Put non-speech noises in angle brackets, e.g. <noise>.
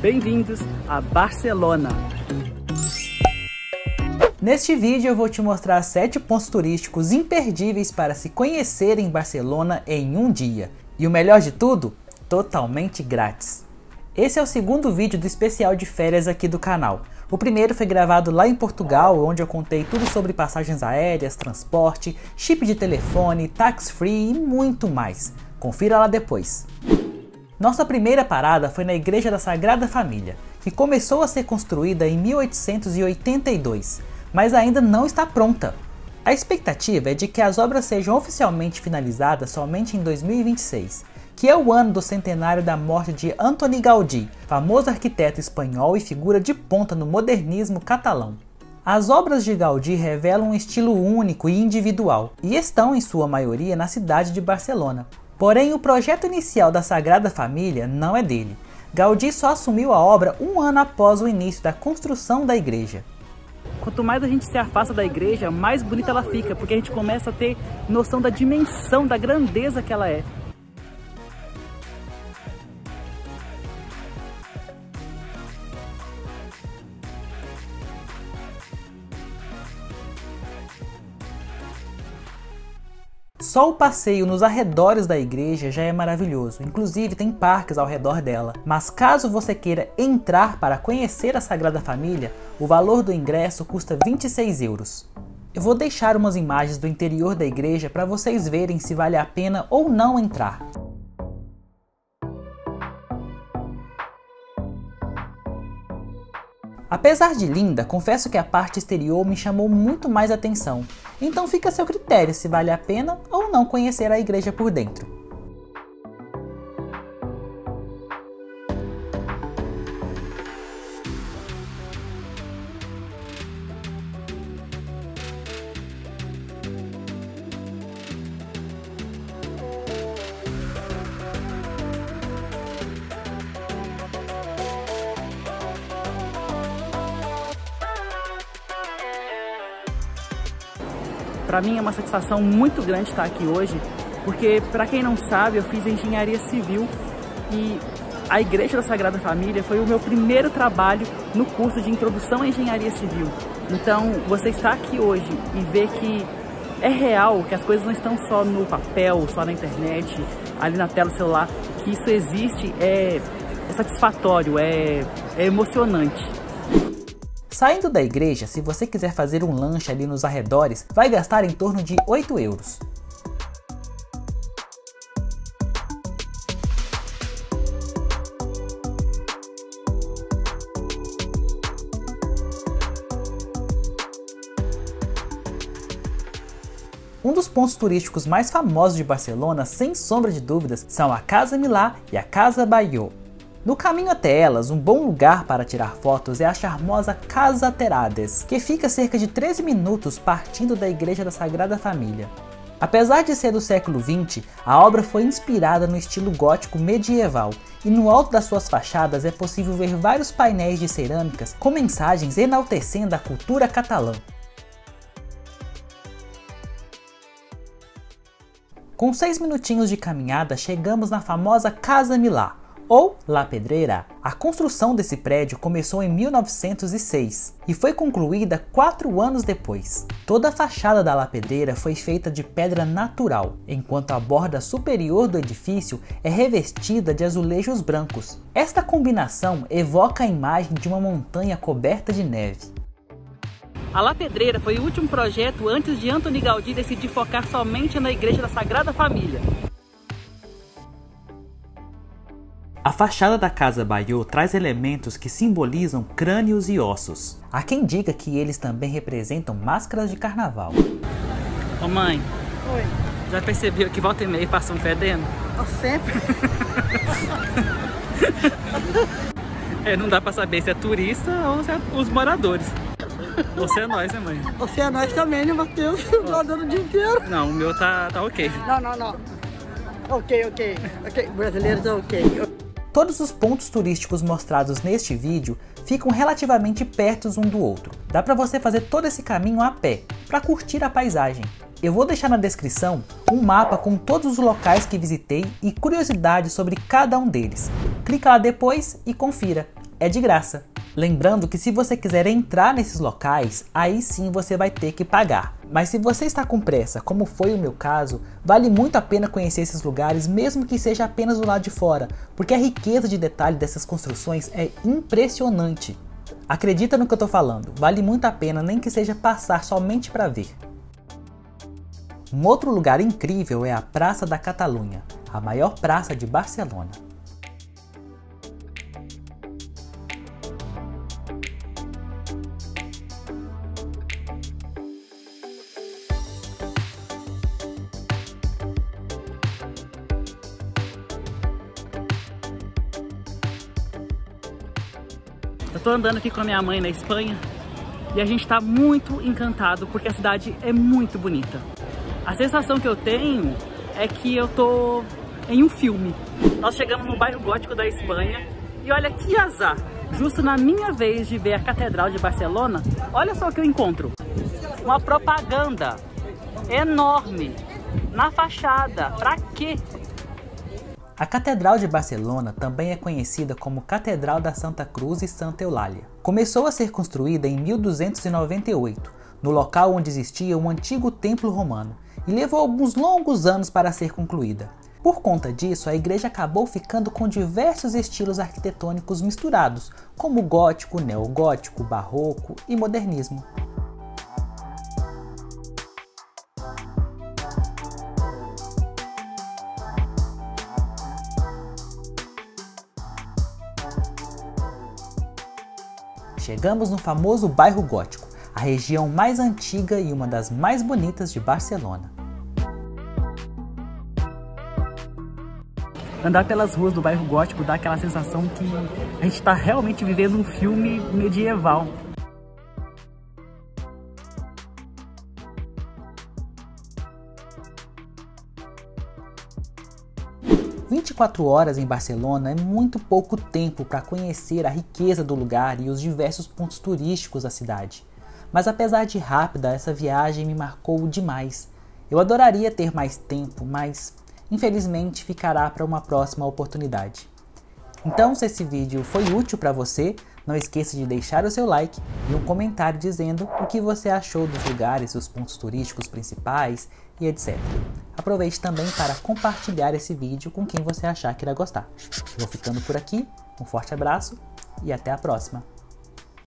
Bem-vindos a Barcelona! Neste vídeo eu vou te mostrar 7 pontos turísticos imperdíveis para se conhecer em Barcelona em um dia. E o melhor de tudo, totalmente grátis. Esse é o segundo vídeo do especial de férias aqui do canal. O primeiro foi gravado lá em Portugal, onde eu contei tudo sobre passagens aéreas, transporte, chip de telefone, tax free e muito mais. Confira lá depois. Nossa primeira parada foi na Igreja da Sagrada Família, que começou a ser construída em 1882, mas ainda não está pronta. A expectativa é de que as obras sejam oficialmente finalizadas somente em 2026, que é o ano do centenário da morte de Antoni Gaudí, famoso arquiteto espanhol e figura de ponta no modernismo catalão. As obras de Gaudí revelam um estilo único e individual, e estão em sua maioria na cidade de Barcelona. Porém, o projeto inicial da Sagrada Família não é dele. Gaudí só assumiu a obra um ano após o início da construção da igreja. Quanto mais a gente se afasta da igreja, mais bonita ela fica, porque a gente começa a ter noção da dimensão, da grandeza que ela é. Só o passeio nos arredores da igreja já é maravilhoso, inclusive tem parques ao redor dela. Mas caso você queira entrar para conhecer a Sagrada Família, o valor do ingresso custa 26 euros. Eu vou deixar umas imagens do interior da igreja para vocês verem se vale a pena ou não entrar. Apesar de linda, confesso que a parte exterior me chamou muito mais atenção, então fica a seu critério se vale a pena ou não conhecer a igreja por dentro. Para mim é uma satisfação muito grande estar aqui hoje, porque para quem não sabe, eu fiz engenharia civil e a Igreja da Sagrada Família foi o meu primeiro trabalho no curso de Introdução à Engenharia Civil. Então, você está aqui hoje e ver que é real, que as coisas não estão só no papel, só na internet, ali na tela do celular, que isso existe, é, é satisfatório, é, é emocionante. Saindo da igreja, se você quiser fazer um lanche ali nos arredores, vai gastar em torno de 8 euros. Um dos pontos turísticos mais famosos de Barcelona, sem sombra de dúvidas, são a Casa Milá e a Casa Baió. No caminho até elas, um bom lugar para tirar fotos é a charmosa Casa Terades, que fica cerca de 13 minutos partindo da Igreja da Sagrada Família. Apesar de ser do século XX, a obra foi inspirada no estilo gótico medieval e no alto das suas fachadas é possível ver vários painéis de cerâmicas com mensagens enaltecendo a cultura catalã. Com seis minutinhos de caminhada, chegamos na famosa Casa Milá, ou La Pedreira. A construção desse prédio começou em 1906 e foi concluída quatro anos depois. Toda a fachada da La Pedreira foi feita de pedra natural, enquanto a borda superior do edifício é revestida de azulejos brancos. Esta combinação evoca a imagem de uma montanha coberta de neve. A La Pedreira foi o último projeto antes de Antoni Gaudí decidir focar somente na Igreja da Sagrada Família. Fachada da Casa Baiô traz elementos que simbolizam crânios e ossos. Há quem diga que eles também representam máscaras de carnaval. Ô mãe. Oi. Já percebeu que volta e meia passa um fedendo? Oh, sempre. <laughs> é, não dá pra saber se é turista ou se é os moradores. Você é nós, né, mãe? Você é nós também, né, Matheus? <laughs> Rodando o dia inteiro. Não, o meu tá, tá ok. Não, não, não. Ok, ok. Ok, brasileiros ok. Todos os pontos turísticos mostrados neste vídeo ficam relativamente perto um do outro. Dá para você fazer todo esse caminho a pé, para curtir a paisagem. Eu vou deixar na descrição um mapa com todos os locais que visitei e curiosidades sobre cada um deles. Clica lá depois e confira. é de graça. Lembrando que se você quiser entrar nesses locais, aí sim você vai ter que pagar. Mas se você está com pressa, como foi o meu caso, vale muito a pena conhecer esses lugares, mesmo que seja apenas do lado de fora, porque a riqueza de detalhe dessas construções é impressionante. Acredita no que eu estou falando, vale muito a pena nem que seja passar somente para ver. Um outro lugar incrível é a Praça da Catalunha, a maior praça de Barcelona. Eu tô andando aqui com a minha mãe na Espanha e a gente tá muito encantado porque a cidade é muito bonita. A sensação que eu tenho é que eu tô em um filme. Nós chegamos no bairro gótico da Espanha e olha que azar! Justo na minha vez de ver a Catedral de Barcelona, olha só o que eu encontro. Uma propaganda enorme na fachada. Pra quê? A Catedral de Barcelona também é conhecida como Catedral da Santa Cruz e Santa Eulália. Começou a ser construída em 1298, no local onde existia um antigo templo romano, e levou alguns longos anos para ser concluída. Por conta disso, a igreja acabou ficando com diversos estilos arquitetônicos misturados, como gótico, neogótico, barroco e modernismo. Chegamos no famoso bairro Gótico, a região mais antiga e uma das mais bonitas de Barcelona. Andar pelas ruas do bairro Gótico dá aquela sensação que a gente está realmente vivendo um filme medieval. 24 horas em Barcelona é muito pouco tempo para conhecer a riqueza do lugar e os diversos pontos turísticos da cidade. Mas apesar de rápida, essa viagem me marcou demais. Eu adoraria ter mais tempo, mas infelizmente ficará para uma próxima oportunidade. Então, se esse vídeo foi útil para você, não esqueça de deixar o seu like e um comentário dizendo o que você achou dos lugares, dos pontos turísticos principais e etc. Aproveite também para compartilhar esse vídeo com quem você achar que irá gostar. vou ficando por aqui, um forte abraço e até a próxima!